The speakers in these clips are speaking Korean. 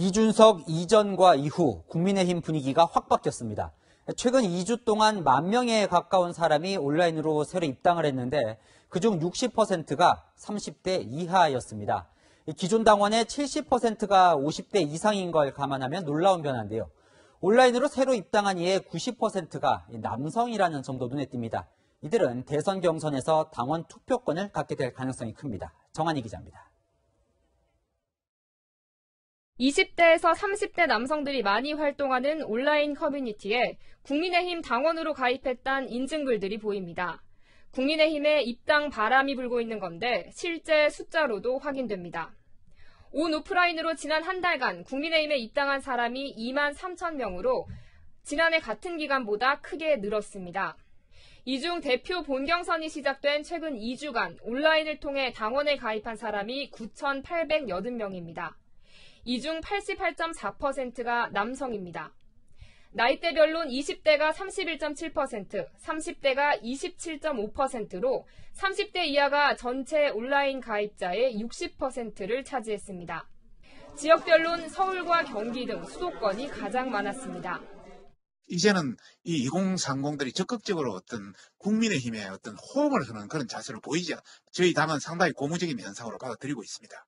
이준석 이전과 이후 국민의힘 분위기가 확 바뀌었습니다. 최근 2주 동안 만 명에 가까운 사람이 온라인으로 새로 입당을 했는데 그중 60%가 30대 이하였습니다. 기존 당원의 70%가 50대 이상인 걸 감안하면 놀라운 변화인데요. 온라인으로 새로 입당한 이의 90%가 남성이라는 점도 눈에 띕니다. 이들은 대선 경선에서 당원 투표권을 갖게 될 가능성이 큽니다. 정한희 기자입니다. 20대에서 30대 남성들이 많이 활동하는 온라인 커뮤니티에 국민의힘 당원으로 가입했다는 인증글들이 보입니다. 국민의힘에 입당 바람이 불고 있는 건데 실제 숫자로도 확인됩니다. 온 오프라인으로 지난 한 달간 국민의힘에 입당한 사람이 2만 3천 명으로 지난해 같은 기간보다 크게 늘었습니다. 이 중 대표 본경선이 시작된 최근 2주간 온라인을 통해 당원에 가입한 사람이 9,880명입니다. 이 중 88.4%가 남성입니다. 나이대별론 20대가 31.7%, 30대가 27.5%로 30대 이하가 전체 온라인 가입자의 60%를 차지했습니다. 지역별론 서울과 경기 등 수도권이 가장 많았습니다. 이제는 이 2030들이 적극적으로 어떤 국민의 힘에 어떤 호응을 하는 그런 자세를 보이지 저희 당은 상당히 고무적인 현상으로 받아들이고 있습니다.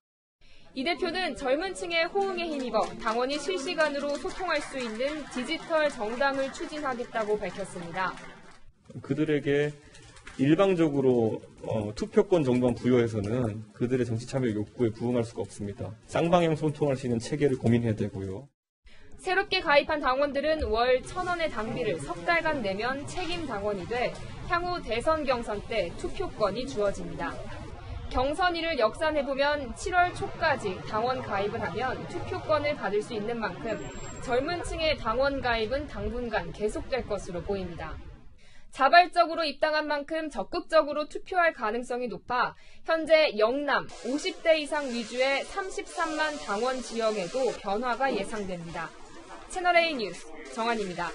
이 대표는 젊은 층의 호응에 힘입어 당원이 실시간으로 소통할 수 있는 디지털 정당을 추진하겠다고 밝혔습니다. 그들에게 일방적으로 어, 투표권 정도만 부여해서는 그들의 정치 참여 욕구에 부응할 수가 없습니다. 쌍방향 소통할 수 있는 체계를 고민해야 되고요. 새롭게 가입한 당원들은 월 천원의 당비를 석 달간 내면 책임 당원이 돼 향후 대선 경선 때 투표권이 주어집니다. 경선일을 역산해보면 7월 초까지 당원 가입을 하면 투표권을 받을 수 있는 만큼 젊은 층의 당원 가입은 당분간 계속될 것으로 보입니다. 자발적으로 입당한 만큼 적극적으로 투표할 가능성이 높아 현재 영남 50대 이상 위주의 33만 당원 지역에도 변화가 예상됩니다. 채널A 뉴스 정한입니다.